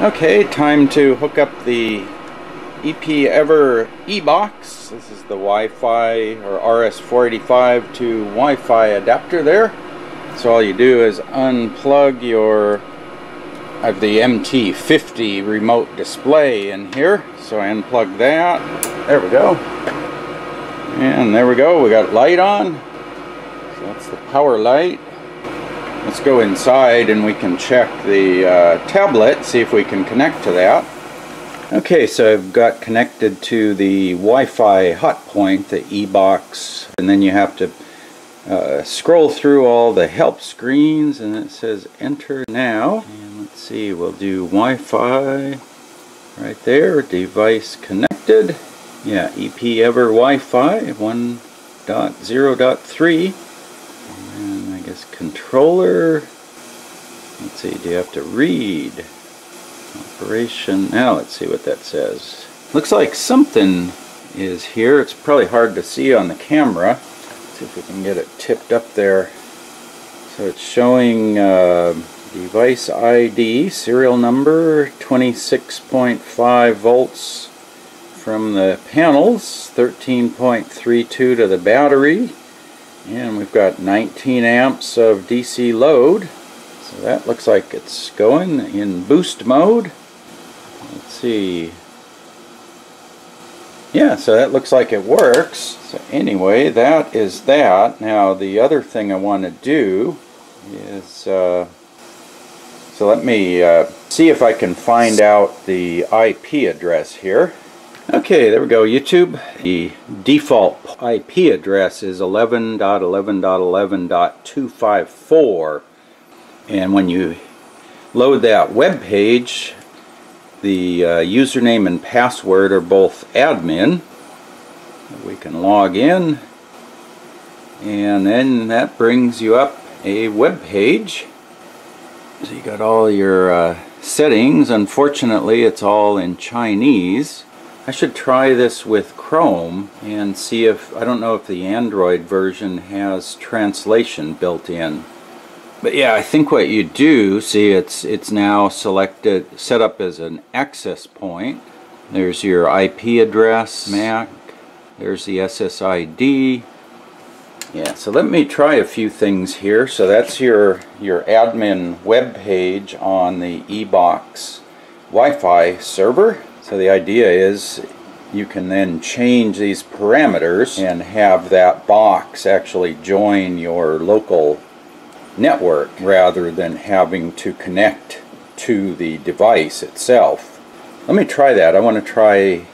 Okay, time to hook up the EPEVER E-Box. This is the Wi-Fi or RS485 to Wi-Fi adapter there. So all you do is unplug your of the MT50 remote display in here. So I unplug that. There we go. And there we go. We got light on. So that's the power light. Let's go inside and we can check the uh, tablet, see if we can connect to that. Okay, so I've got connected to the Wi-Fi hotpoint, the e-box, and then you have to uh, scroll through all the help screens and it says enter now. And let's see, we'll do Wi-Fi right there, device connected. Yeah, EPEVER Wi-Fi 1.0.3 guess controller. Let's see, do you have to read? Operation. Now let's see what that says. Looks like something is here. It's probably hard to see on the camera. Let's see if we can get it tipped up there. So it's showing uh, device ID, serial number, 26.5 volts from the panels, 13.32 to the battery, and we've got 19 amps of DC load. So that looks like it's going in boost mode. Let's see. Yeah, so that looks like it works. So anyway, that is that. Now the other thing I want to do is, uh, so let me uh, see if I can find out the IP address here. Okay, there we go, YouTube. The default IP address is 11.11.11.254 and when you load that web page the uh, username and password are both admin. We can log in and then that brings you up a web page. So you got all your uh, settings. Unfortunately it's all in Chinese. I should try this with Chrome and see if, I don't know if the Android version has translation built in. But yeah, I think what you do, see it's it's now selected, set up as an access point. There's your IP address, MAC, there's the SSID. Yeah, so let me try a few things here. So that's your, your admin web page on the eBox Wi-Fi server. So the idea is you can then change these parameters and have that box actually join your local network rather than having to connect to the device itself. Let me try that. I want to try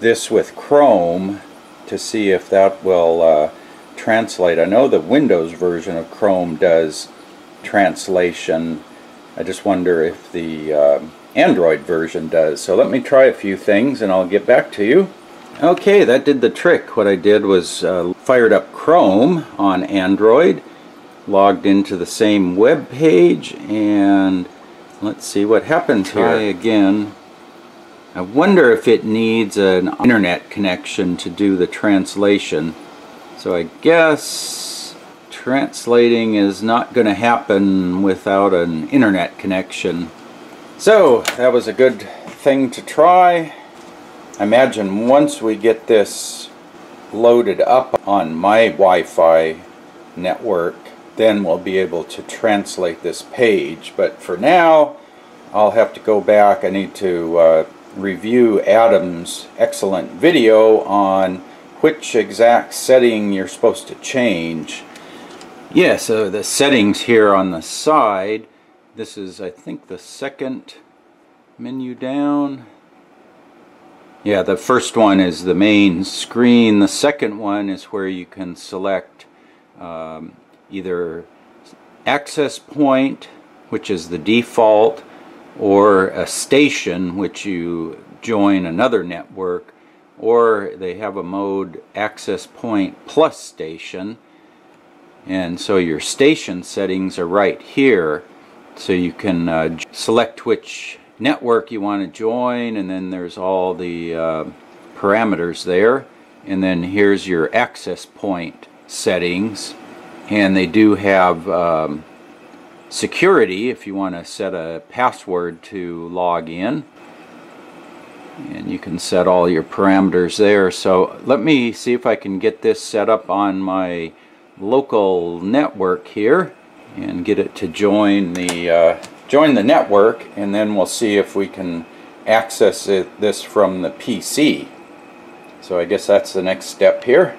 this with Chrome to see if that will uh, translate. I know the Windows version of Chrome does translation. I just wonder if the uh, Android version does. So let me try a few things and I'll get back to you. Okay, that did the trick. What I did was uh, fired up Chrome on Android, logged into the same web page, and let's see what happens here. Try again. I wonder if it needs an internet connection to do the translation. So I guess translating is not going to happen without an internet connection. So that was a good thing to try. I imagine once we get this loaded up on my Wi-Fi network then we'll be able to translate this page. But for now I'll have to go back. I need to uh, review Adam's excellent video on which exact setting you're supposed to change. Yeah so the settings here on the side this is, I think, the second menu down. Yeah, the first one is the main screen. The second one is where you can select um, either access point, which is the default, or a station, which you join another network, or they have a mode access point plus station. And so your station settings are right here so you can uh, select which network you want to join and then there's all the uh, parameters there. And then here's your access point settings. And they do have um, security if you want to set a password to log in. And you can set all your parameters there. So let me see if I can get this set up on my local network here and get it to join the uh, join the network and then we'll see if we can access it, this from the PC so I guess that's the next step here